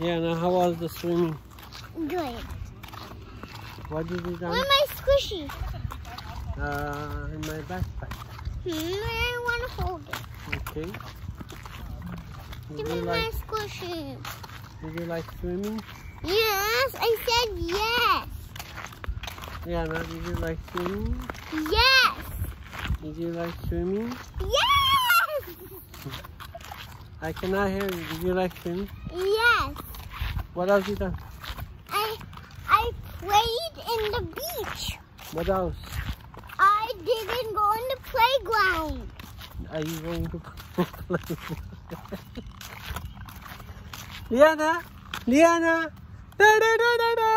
Yeah, now how was the swimming? Good. What did you do? Where's my squishy? Uh, in my backpack. Hmm, I want to hold it. Okay. Give me you my squishy. did you like swimming? Yes, I said yes. Yeah, now did you like swimming? Yes. Did you like swimming? Yes. I cannot hear you. Did you like swimming? Yes. What else you done? I I played in the beach. What else? I didn't go in the playground. Are you going to play? Liana! Liana! Da, da, da, da, da.